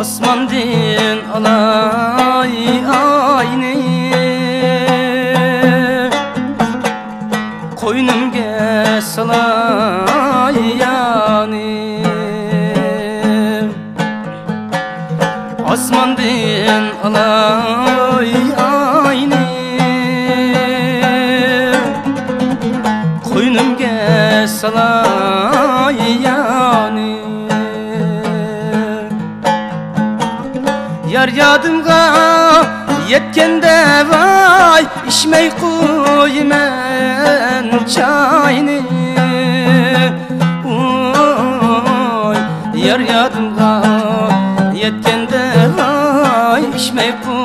Osman'din alay ayni Koynumga salay yani Osman'din alay ayni Koynumga salay Yar yadımga yetkende vay içmey koymen çayını. Oy, Yar yadımga yetkende vay içmey koymen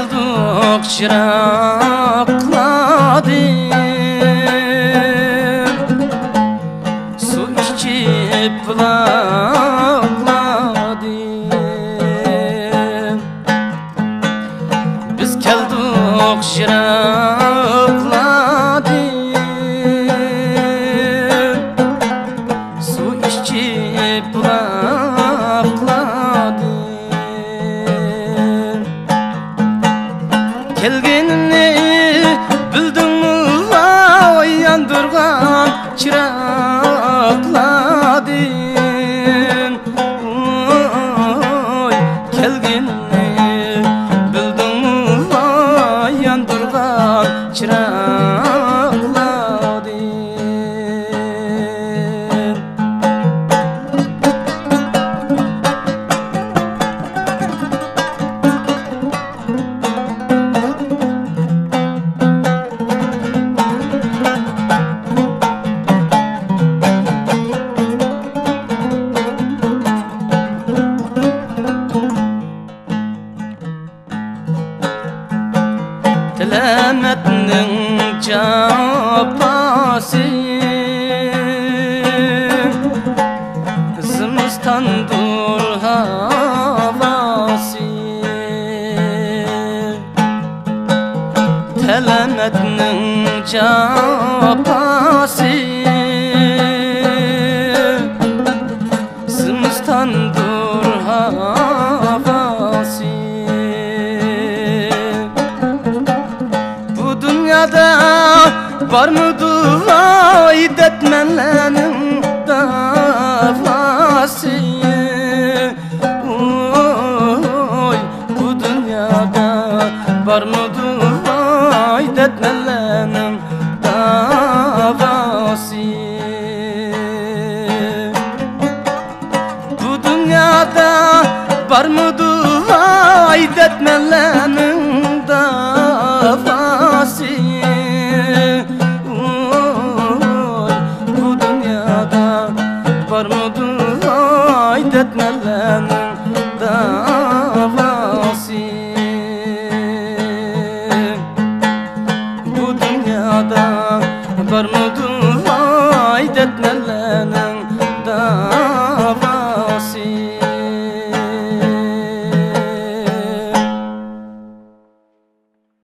Biz keldik şirakladı Su içip bulakladı Biz keldik şirakladı Su içip bulakladı Gelginini Telemetnin capası Zımstandur havası. Telemetnin capası Zımstandur havası var mı dua etmenlerin davası Oy, Bu dünyada var mı dua etmenlerin davası Bu dünyada var mı dua etmenlerin